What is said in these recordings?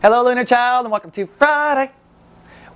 Hello, Lunar Child, and welcome to Friday.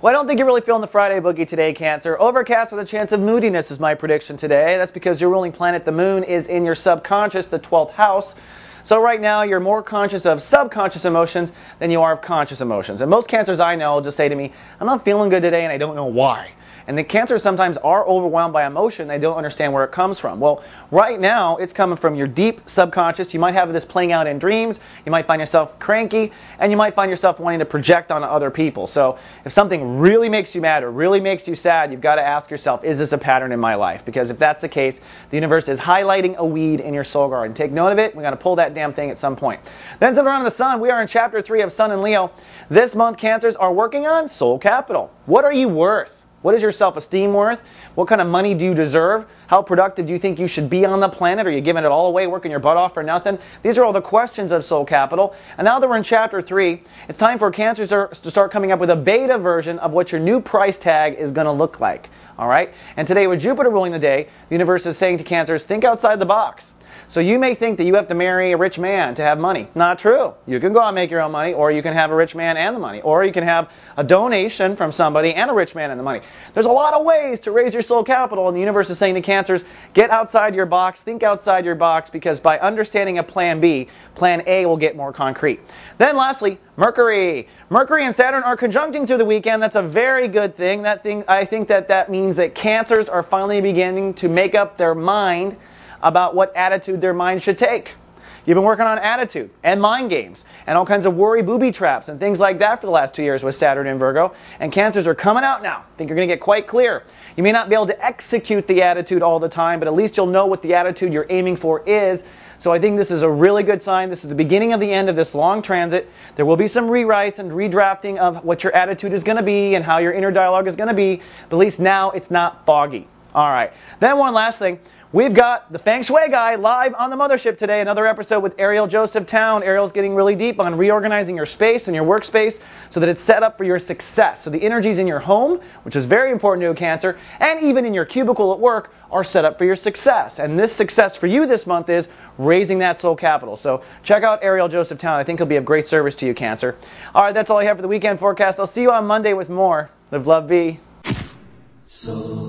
Well, I don't think you're really feeling the Friday boogie today, Cancer. Overcast with a chance of moodiness is my prediction today. That's because your ruling planet, the moon, is in your subconscious, the 12th house. So right now, you're more conscious of subconscious emotions than you are of conscious emotions. And most cancers I know just say to me, I'm not feeling good today and I don't know why. And the cancers sometimes are overwhelmed by emotion. They don't understand where it comes from. Well, right now, it's coming from your deep subconscious. You might have this playing out in dreams. You might find yourself cranky, and you might find yourself wanting to project on other people. So if something really makes you mad or really makes you sad, you've got to ask yourself, is this a pattern in my life? Because if that's the case, the universe is highlighting a weed in your soul garden. Take note of it. We're going to pull that damn thing at some point. Then, something around the sun, we are in chapter 3 of Sun and Leo. This month, Cancers are working on soul capital. What are you worth? What is your self esteem worth? What kind of money do you deserve? How productive do you think you should be on the planet? Are you giving it all away, working your butt off for nothing? These are all the questions of soul capital. And now that we're in chapter three, it's time for cancers to start coming up with a beta version of what your new price tag is going to look like. All right? And today, with Jupiter ruling the day, the universe is saying to cancers, think outside the box. So you may think that you have to marry a rich man to have money. Not true. You can go out and make your own money, or you can have a rich man and the money, or you can have a donation from somebody and a rich man and the money. There's a lot of ways to raise your soul capital, and the universe is saying to cancers, get outside your box, think outside your box, because by understanding a plan B, plan A will get more concrete. Then lastly, Mercury. Mercury and Saturn are conjuncting through the weekend. That's a very good thing. That thing I think that that means that cancers are finally beginning to make up their mind about what attitude their mind should take. You've been working on attitude and mind games and all kinds of worry booby traps and things like that for the last two years with Saturn and Virgo. And cancers are coming out now. I think you're going to get quite clear. You may not be able to execute the attitude all the time, but at least you'll know what the attitude you're aiming for is. So I think this is a really good sign. This is the beginning of the end of this long transit. There will be some rewrites and redrafting of what your attitude is going to be and how your inner dialogue is going to be. But at least now it's not foggy. All right. Then one last thing. We've got the Feng Shui guy live on the mothership today. Another episode with Ariel Joseph Town. Ariel's getting really deep on reorganizing your space and your workspace so that it's set up for your success. So the energies in your home, which is very important to a Cancer, and even in your cubicle at work are set up for your success. And this success for you this month is raising that soul capital. So check out Ariel Joseph Town. I think he'll be of great service to you, Cancer. All right, that's all I have for the weekend forecast. I'll see you on Monday with more. Live, love, be. So